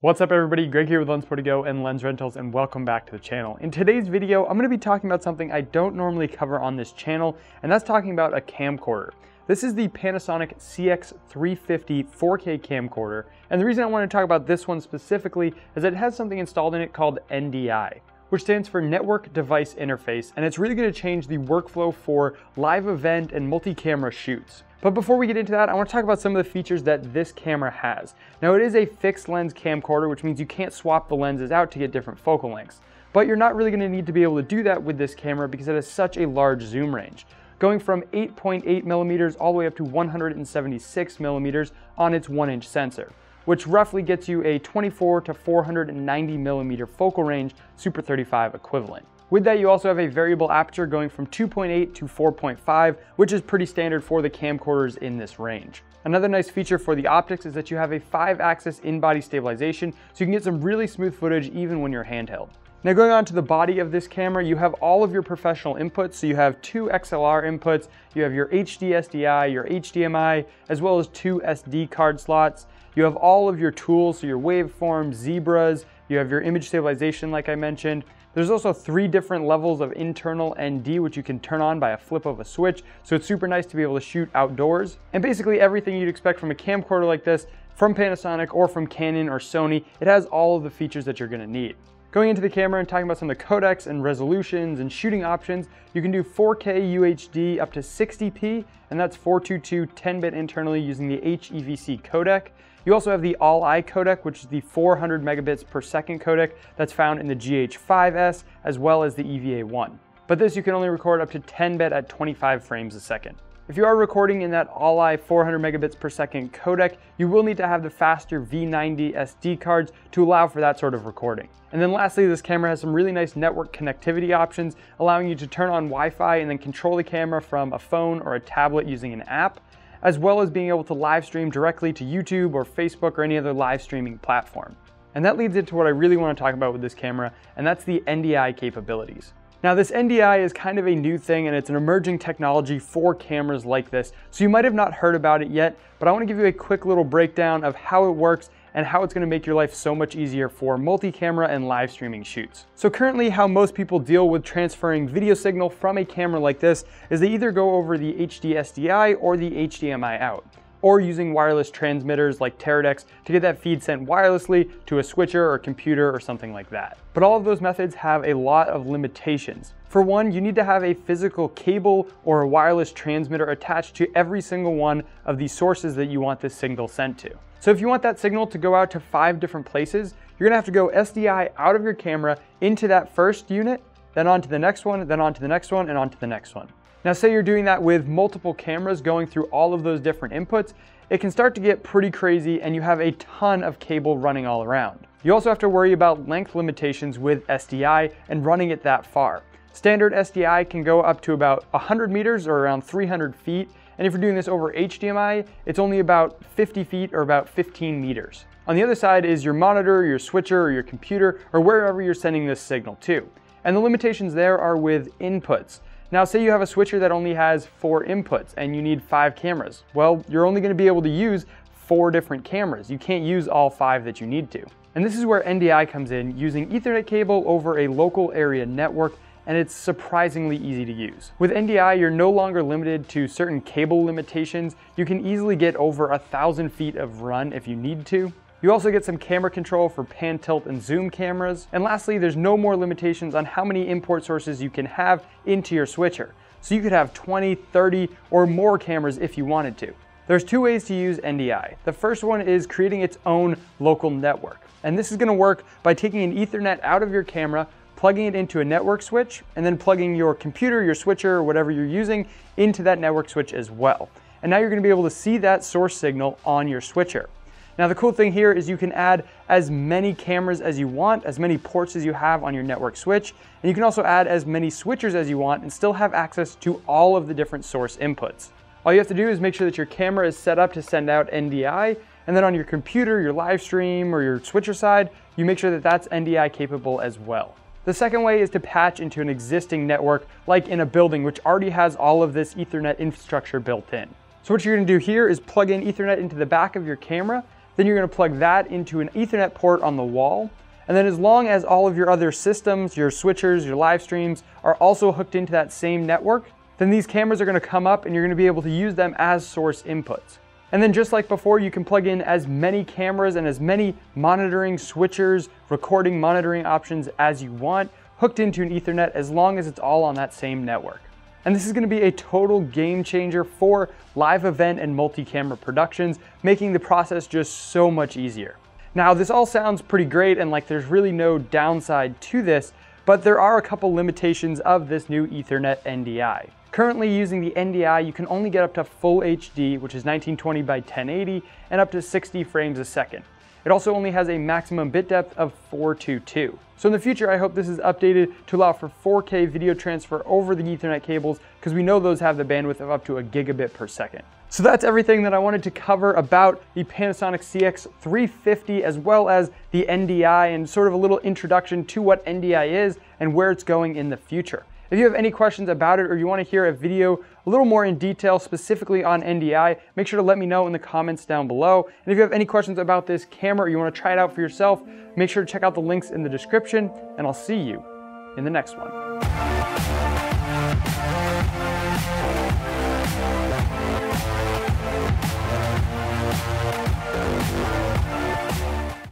What's up everybody, Greg here with LensProToGo and Lensrentals and welcome back to the channel. In today's video, I'm gonna be talking about something I don't normally cover on this channel, and that's talking about a camcorder. This is the Panasonic CX350 4K camcorder, and the reason I wanna talk about this one specifically is that it has something installed in it called NDI which stands for Network Device Interface, and it's really gonna change the workflow for live event and multi-camera shoots. But before we get into that, I wanna talk about some of the features that this camera has. Now it is a fixed lens camcorder, which means you can't swap the lenses out to get different focal lengths. But you're not really gonna need to be able to do that with this camera because it has such a large zoom range going from 8.8 millimeters all the way up to 176 millimeters on its one inch sensor which roughly gets you a 24 to 490 millimeter focal range Super 35 equivalent. With that, you also have a variable aperture going from 2.8 to 4.5, which is pretty standard for the camcorders in this range. Another nice feature for the optics is that you have a five axis in-body stabilization, so you can get some really smooth footage even when you're handheld. Now going on to the body of this camera, you have all of your professional inputs. So you have two XLR inputs, you have your HD SDI, your HDMI, as well as two SD card slots. You have all of your tools, so your waveform, zebras, you have your image stabilization like I mentioned. There's also three different levels of internal ND which you can turn on by a flip of a switch, so it's super nice to be able to shoot outdoors. And basically everything you'd expect from a camcorder like this, from Panasonic or from Canon or Sony, it has all of the features that you're gonna need. Going into the camera and talking about some of the codecs and resolutions and shooting options, you can do 4K UHD up to 60p, and that's 422 10-bit internally using the HEVC codec. You also have the All-I codec, which is the 400 megabits per second codec that's found in the GH5S, as well as the EVA1. But this you can only record up to 10-bit at 25 frames a second. If you are recording in that All-I 400 megabits per second codec, you will need to have the faster V90 SD cards to allow for that sort of recording. And then lastly, this camera has some really nice network connectivity options, allowing you to turn on Wi-Fi and then control the camera from a phone or a tablet using an app as well as being able to live stream directly to YouTube or Facebook or any other live streaming platform. And that leads into what I really want to talk about with this camera, and that's the NDI capabilities. Now this NDI is kind of a new thing and it's an emerging technology for cameras like this, so you might have not heard about it yet, but I want to give you a quick little breakdown of how it works and how it's gonna make your life so much easier for multi-camera and live streaming shoots. So currently how most people deal with transferring video signal from a camera like this is they either go over the HD SDI or the HDMI out or using wireless transmitters like Teradeks to get that feed sent wirelessly to a switcher or computer or something like that. But all of those methods have a lot of limitations. For one, you need to have a physical cable or a wireless transmitter attached to every single one of the sources that you want this signal sent to. So if you want that signal to go out to five different places, you're gonna have to go SDI out of your camera into that first unit, then onto the next one, then onto the next one, and onto the next one. Now say you're doing that with multiple cameras going through all of those different inputs, it can start to get pretty crazy and you have a ton of cable running all around. You also have to worry about length limitations with SDI and running it that far. Standard SDI can go up to about 100 meters or around 300 feet and if you're doing this over HDMI, it's only about 50 feet or about 15 meters. On the other side is your monitor, your switcher, or your computer, or wherever you're sending this signal to. And the limitations there are with inputs. Now say you have a switcher that only has four inputs and you need five cameras. Well, you're only gonna be able to use four different cameras. You can't use all five that you need to. And this is where NDI comes in, using ethernet cable over a local area network and it's surprisingly easy to use. With NDI, you're no longer limited to certain cable limitations. You can easily get over a thousand feet of run if you need to. You also get some camera control for pan, tilt, and zoom cameras. And lastly, there's no more limitations on how many import sources you can have into your switcher. So you could have 20, 30, or more cameras if you wanted to. There's two ways to use NDI. The first one is creating its own local network. And this is gonna work by taking an ethernet out of your camera, plugging it into a network switch, and then plugging your computer, your switcher, or whatever you're using into that network switch as well. And now you're gonna be able to see that source signal on your switcher. Now the cool thing here is you can add as many cameras as you want, as many ports as you have on your network switch, and you can also add as many switchers as you want and still have access to all of the different source inputs. All you have to do is make sure that your camera is set up to send out NDI, and then on your computer, your live stream, or your switcher side, you make sure that that's NDI capable as well. The second way is to patch into an existing network, like in a building which already has all of this Ethernet infrastructure built in. So what you're gonna do here is plug in Ethernet into the back of your camera, Then you're gonna plug that into an ethernet port on the wall. And then as long as all of your other systems, your switchers, your live streams are also hooked into that same network, then these cameras are gonna come up and you're gonna be able to use them as source inputs. And then just like before, you can plug in as many cameras and as many monitoring switchers, recording monitoring options as you want, hooked into an ethernet as long as it's all on that same network. And this is gonna be a total game changer for live event and multi-camera productions, making the process just so much easier. Now, this all sounds pretty great and like there's really no downside to this, but there are a couple limitations of this new Ethernet NDI. Currently using the NDI, you can only get up to full HD, which is 1920 by 1080, and up to 60 frames a second. It also only has a maximum bit depth of 422. So in the future, I hope this is updated to allow for 4K video transfer over the Ethernet cables, because we know those have the bandwidth of up to a gigabit per second. So that's everything that I wanted to cover about the Panasonic CX350 as well as the NDI and sort of a little introduction to what NDI is and where it's going in the future. If you have any questions about it or you want to hear a video a little more in detail specifically on NDI, make sure to let me know in the comments down below. And if you have any questions about this camera or you want to try it out for yourself, make sure to check out the links in the description and I'll see you in the next one.